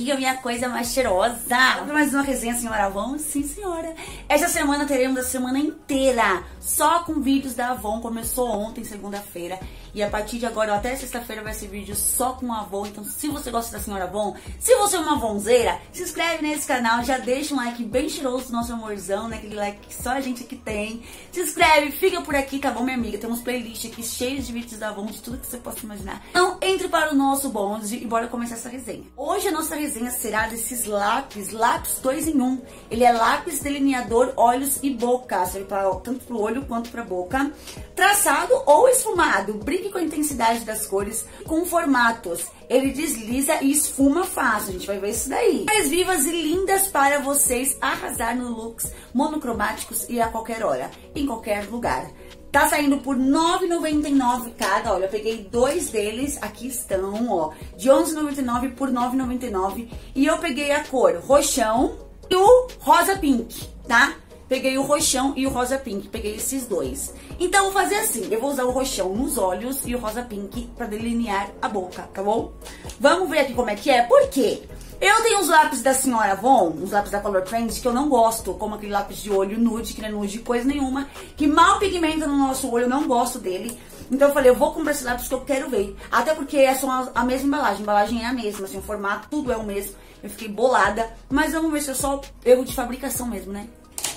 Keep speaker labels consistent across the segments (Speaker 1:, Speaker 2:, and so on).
Speaker 1: aqui a minha coisa mais cheirosa. Vamos mais uma resenha, senhora Avon? Sim, senhora. Essa semana teremos a semana inteira só com vídeos da Avon. Começou ontem, segunda-feira. E a partir de agora, até sexta-feira, vai ser vídeo só com a Avon. Então, se você gosta da senhora Avon, se você é uma Avonzeira, se inscreve nesse canal. Já deixa um like bem cheiroso do nosso amorzão, né? Aquele like que só a gente aqui tem. Se inscreve, fica por aqui, tá bom, minha amiga? Temos playlist aqui cheios de vídeos da Avon, de tudo que você possa imaginar. Então, entre para o nosso bonde e bora começar essa resenha. Hoje a nossa resenha será desses lápis, lápis 2 em 1. Um. Ele é lápis delineador olhos e boca, serve pra, tanto pro olho quanto pra boca. Traçado ou esfumado, brinque com a intensidade das cores, com formatos. Ele desliza e esfuma fácil, a gente vai ver isso daí. Cores vivas e lindas para vocês arrasar no looks monocromáticos e a qualquer hora, em qualquer lugar. Tá saindo por R$ 9,99 cada. Olha, eu peguei dois deles. Aqui estão, ó. De R$ 11,99 por R$ 9,99. E eu peguei a cor roxão e o rosa pink, tá? Peguei o roxão e o rosa pink. Peguei esses dois. Então, vou fazer assim. Eu vou usar o roxão nos olhos e o rosa pink pra delinear a boca, tá bom? Vamos ver aqui como é que é. Por quê? Eu tenho os lápis da senhora Von, os lápis da Color Trends, que eu não gosto, como aquele lápis de olho nude, que não é nude de coisa nenhuma, que mal pigmenta no nosso olho, eu não gosto dele. Então eu falei, eu vou comprar esse lápis que eu quero ver. Até porque é só a mesma embalagem, a embalagem é a mesma, assim, o formato, tudo é o mesmo. Eu fiquei bolada, mas vamos ver se é só erro de fabricação mesmo, né?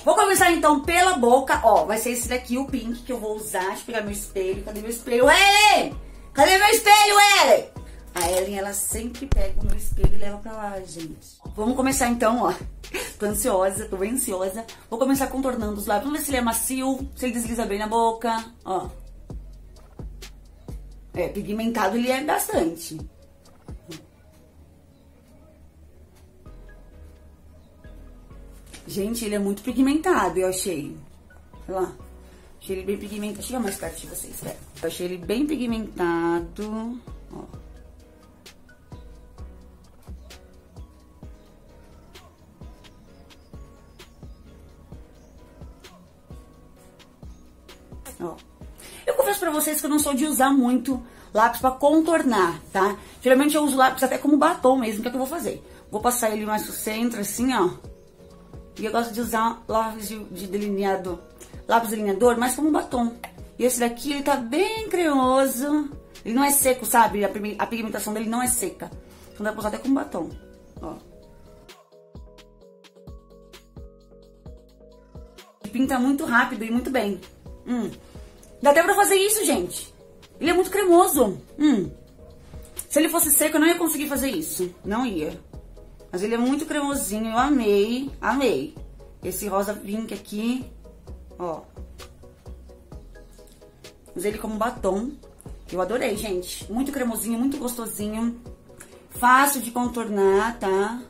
Speaker 1: Vou começar então pela boca, ó, vai ser esse daqui, o pink, que eu vou usar. Deixa eu pegar meu espelho, cadê meu espelho? Ellen! Cadê meu espelho, Ellen? A Ellen, ela sempre pega o meu espelho e leva pra lá, gente. Vamos começar então, ó. Tô ansiosa, tô bem ansiosa. Vou começar contornando os lábios. Vamos ver se ele é macio, se ele desliza bem na boca, ó. É, pigmentado ele é bastante. Gente, ele é muito pigmentado, eu achei. Olha lá. Achei ele bem pigmentado. Chega mais perto de vocês, velho. Eu achei ele bem pigmentado. Ó. Eu confesso pra vocês que eu não sou de usar muito lápis pra contornar, tá? Geralmente eu uso lápis até como batom mesmo, que é o que eu vou fazer. Vou passar ele mais pro centro, assim, ó. E eu gosto de usar lápis de, de delineado, lápis delineador, mais como batom. E esse daqui, ele tá bem cremoso. Ele não é seco, sabe? A, a pigmentação dele não é seca. Então dá pra usar até como batom, ó. Pinta muito rápido e muito bem. Hum. Dá até pra fazer isso, gente. Ele é muito cremoso. Hum. Se ele fosse seco, eu não ia conseguir fazer isso. Não ia. Mas ele é muito cremosinho. Eu amei. Amei. Esse rosa pink aqui. Ó. Usei ele como batom. Eu adorei, gente. Muito cremosinho, muito gostosinho. Fácil de contornar, tá?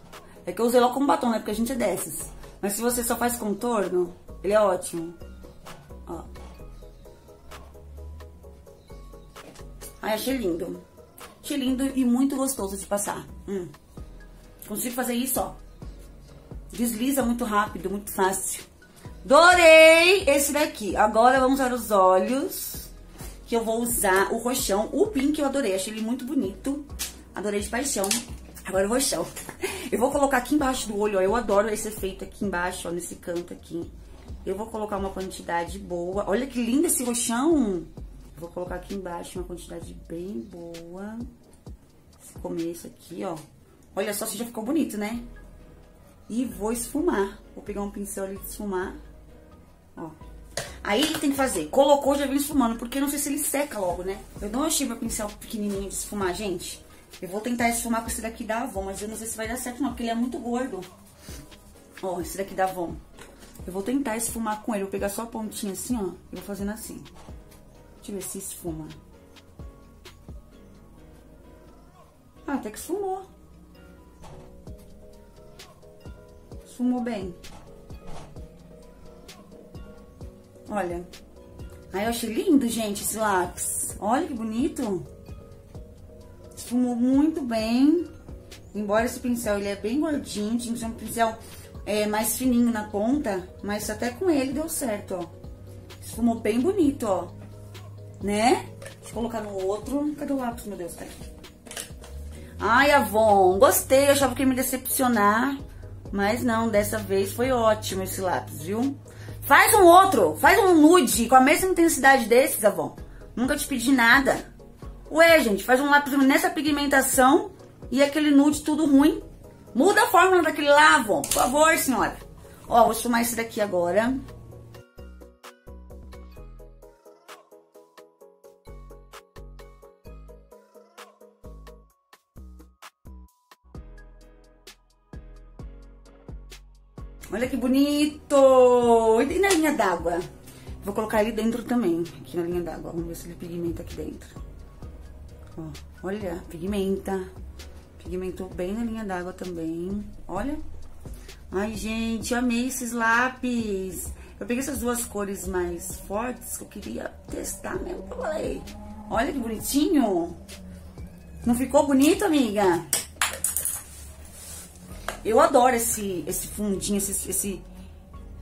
Speaker 1: É que eu usei logo como batom, né? Porque a gente é dessas. Mas se você só faz contorno, ele é ótimo. Ó. Ai, achei lindo. Achei lindo e muito gostoso de passar. Hum. Consigo fazer isso, ó. Desliza muito rápido, muito fácil. Adorei esse daqui. Agora vamos para os olhos. Que eu vou usar o roxão. O pink eu adorei, achei ele muito bonito. Adorei de paixão. Agora o roxão. Eu vou colocar aqui embaixo do olho, ó. Eu adoro esse efeito aqui embaixo, ó, nesse canto aqui. Eu vou colocar uma quantidade boa. Olha que lindo esse roxão. Vou colocar aqui embaixo uma quantidade bem boa. Esse começo aqui, ó. Olha só se já ficou bonito, né? E vou esfumar. Vou pegar um pincel ali de esfumar. Ó. Aí tem que fazer. Colocou, já vem esfumando. Porque não sei se ele seca logo, né? Eu não achei meu pincel pequenininho de esfumar, gente. Eu vou tentar esfumar com esse daqui da Avon. Mas eu não sei se vai dar certo não, porque ele é muito gordo. Ó, esse daqui da Avon. Eu vou tentar esfumar com ele. Vou pegar só a pontinha assim, ó. E vou fazendo assim. Deixa eu ver se esfuma. Ah, até que esfumou. Esfumou bem. Olha. Aí eu achei lindo, gente, esse lápis. Olha que bonito. Esfumou muito bem. Embora esse pincel ele é bem gordinho, tinha que ser um pincel é, mais fininho na ponta, mas até com ele deu certo, ó. Esfumou bem bonito, ó né? Deixa eu colocar no outro. Cadê o lápis, meu Deus? Tá. Ai, Avon, gostei, eu achava que ia me decepcionar. Mas não, dessa vez foi ótimo esse lápis, viu? Faz um outro, faz um nude com a mesma intensidade desses, Avon. Nunca te pedi nada. Ué, gente, faz um lápis nessa pigmentação e aquele nude tudo ruim. Muda a fórmula daquele lá, Avon, por favor, senhora. Ó, vou chamar esse daqui agora. Olha que bonito! E na linha d'água? Vou colocar ele dentro também, aqui na linha d'água. Vamos ver se ele pigmenta aqui dentro. Ó, olha, pigmenta. Pigmentou bem na linha d'água também. Olha. Ai, gente, eu amei esses lápis. Eu peguei essas duas cores mais fortes que eu queria testar mesmo. Eu falei, olha que bonitinho. Não ficou bonito, amiga? Eu adoro esse, esse fundinho, esse, esse,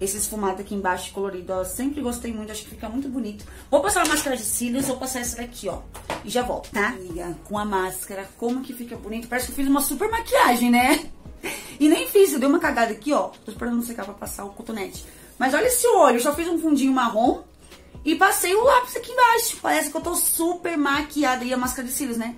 Speaker 1: esse esfumado aqui embaixo colorido, ó. Sempre gostei muito, acho que fica muito bonito. Vou passar uma máscara de cílios, vou passar essa daqui, ó. E já volto, tá? Amiga, com a máscara, como que fica bonito. Parece que eu fiz uma super maquiagem, né? E nem fiz, eu dei uma cagada aqui, ó. Tô esperando secar pra passar o cotonete. Mas olha esse olho, eu só fiz um fundinho marrom e passei o lápis aqui embaixo. Parece que eu tô super maquiada. E a máscara de cílios, né?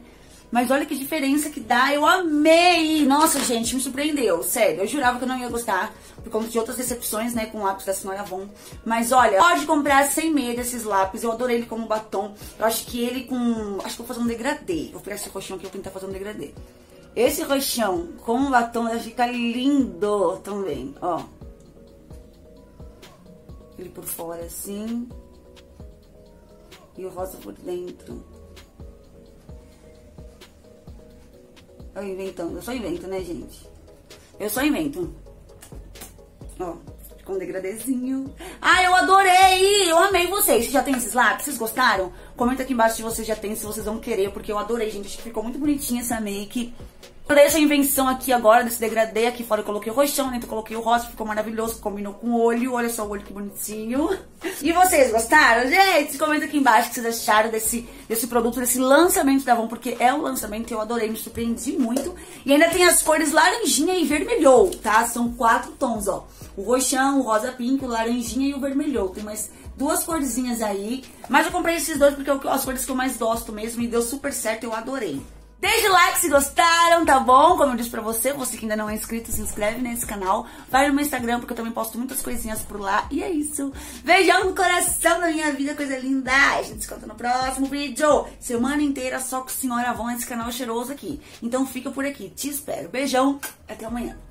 Speaker 1: Mas olha que diferença que dá. Eu amei! Nossa, gente, me surpreendeu. Sério, eu jurava que eu não ia gostar. Por conta de outras decepções, né? Com o lápis da Senhora Avon. Mas olha, pode comprar sem medo esses lápis. Eu adorei ele como batom. Eu acho que ele com... Acho que eu vou fazer um degradê. Vou pegar esse roxão aqui e vou tentar fazer um degradê. Esse roxão com batom vai ficar lindo também, ó. Ele por fora assim. E o rosa por dentro. Eu inventando. Eu só invento, né, gente? Eu só invento. Ó, com um degradêzinho. Ah, eu adorei! Eu amei vocês. Vocês já tem esses lápis? Vocês gostaram? Comenta aqui embaixo se vocês já têm, se vocês vão querer, porque eu adorei, gente. Ficou muito bonitinha essa make. Essa invenção aqui agora, desse degradê. Aqui fora eu coloquei o roxão, dentro eu coloquei o rosa, ficou maravilhoso, combinou com o olho. Olha só o olho que bonitinho. E vocês gostaram? Gente, comenta aqui embaixo o que vocês acharam desse, desse produto, desse lançamento da Avon, porque é o lançamento, eu adorei, me surpreendi muito. E ainda tem as cores laranjinha e vermelhou, tá? São quatro tons, ó. O roxão, o rosa pink, o laranjinha e o vermelhou. Tem mais duas corzinhas aí. Mas eu comprei esses dois porque é as cores que eu mais gosto mesmo e deu super certo, eu adorei. Deixe like se gostaram, tá bom? Como eu disse pra você, você que ainda não é inscrito, se inscreve nesse canal. Vai no meu Instagram, porque eu também posto muitas coisinhas por lá. E é isso. Beijão no coração da minha vida, coisa linda. A gente se conta no próximo vídeo. Semana inteira só com a Senhora Avon, esse canal cheiroso aqui. Então fica por aqui. Te espero. Beijão. Até amanhã.